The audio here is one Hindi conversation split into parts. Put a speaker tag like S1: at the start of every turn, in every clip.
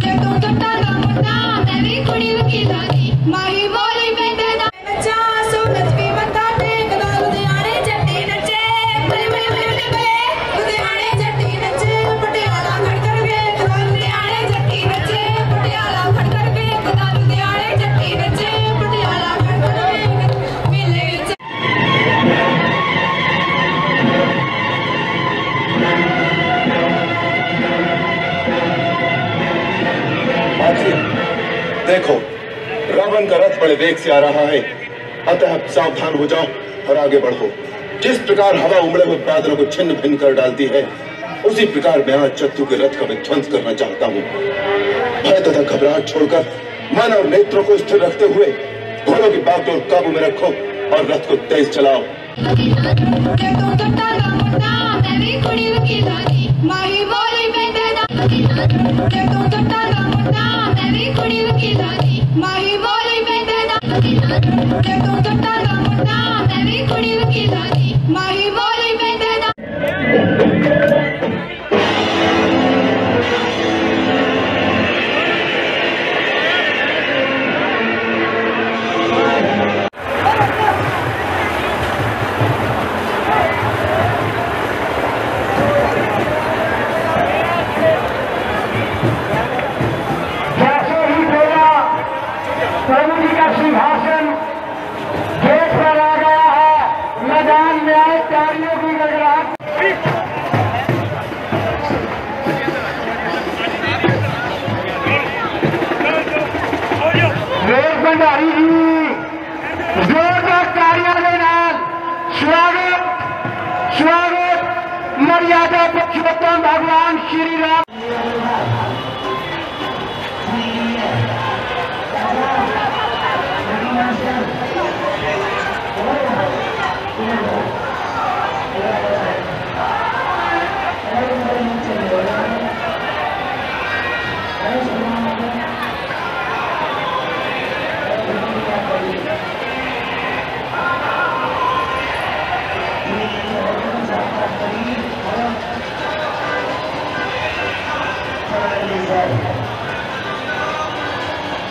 S1: Get tú रावण का रथ बड़े वेग से आ रहा है। अतः सावधान हो जाओ और आगे बढ़ो। जिस प्रकार हवा उमड़े हुए बादलों को छिन्न भिन्न कर डालती है, उसी प्रकार मैं आज के रथ का विध्वंस करना चाहता हूँ। भय तथा घबराहट छोड़कर मन और नेत्रों को स्थिर रखते हुए घोड़ों की बागडोर काबू में रखो और रथ को तेज चलाओ।
S2: बोली बेदना ते बोली बेदना ते तू टट्टा मुंडा तेरी कुड़ी
S3: प्रभु जी का सिंहासन गेट पर आ गया है। मैदान में आए, तालियों की गड़गड़ाहट। वेद भंडारी जी, जोरदार के नाल। स्वागत स्वागत। मर्यादा पुरुषोत्तम भगवान श्री राम।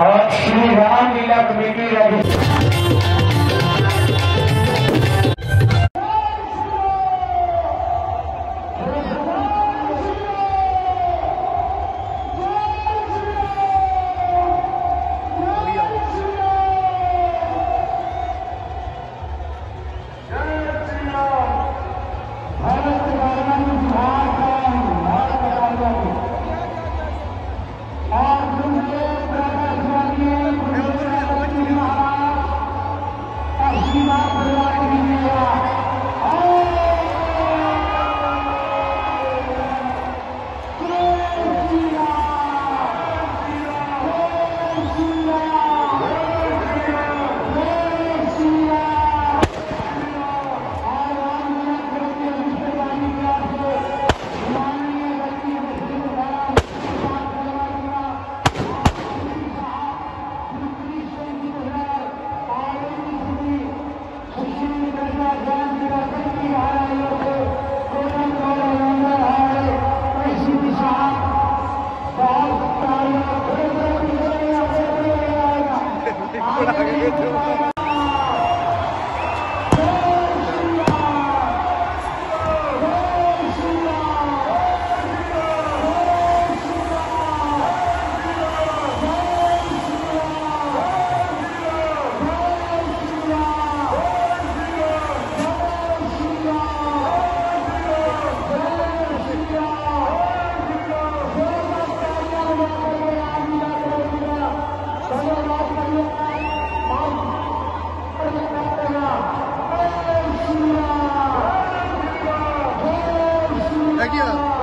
S3: और Shri Ram Leela committee
S4: 地。